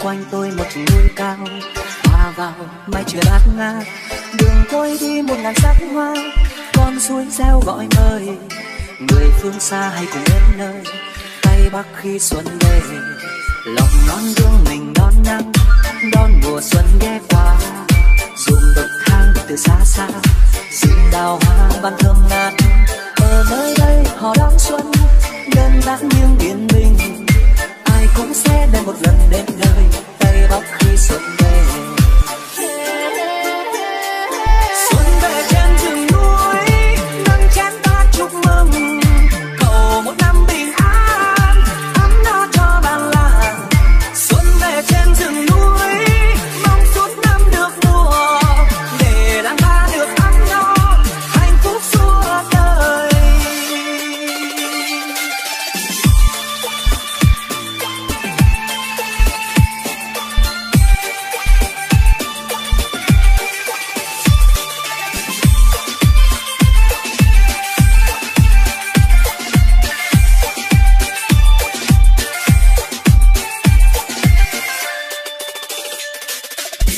quanh tôi một núi cao hòa vào mây trời bát ngát đường tôi đi một ngàn sắc hoa, con suối reo gọi mời. Người phương xa hay cùng đến nơi tây bắc khi xuân về. Lòng non gương mình đón nắng, đón mùa xuân ghé qua. Dùng bậc thang từ xa xa rừng đào hoa ban thơm ngát. Ở nơi đây họ đón xuân, đơn giản nhưng yên bình cũng sẽ đến một lần đến nơi tây bắc khi xuân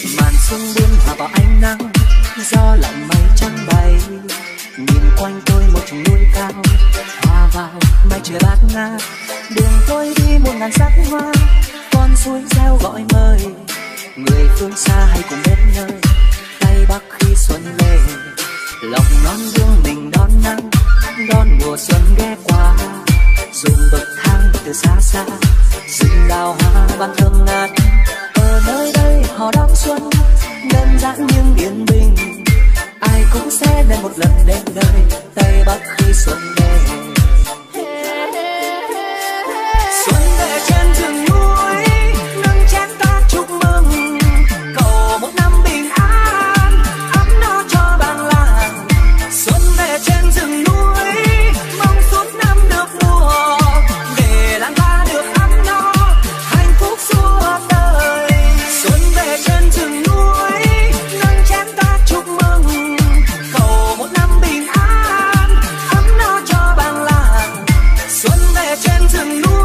màn sương buông hòa vào ánh nắng do lạnh mây trắng bay. Nhìn quanh tôi một chồng núi cao, hòa vào mây trời bát ngát. Đường tôi đi một ngàn sắc hoa, con suối reo gọi mời. Người phương xa hay cùng đến nơi, tay bắc khi xuân về. Lòng non gương mình đón nắng, đón mùa xuân ghé qua. Dùng bậc thang từ xa xa rừng đào hoa ban thơm ngát. Ở nơi đây họ đón xuân, đơn giản nhưng yên bình. Ai cũng sẽ đến một lần đến nơi tây bắc khi xuân 怎么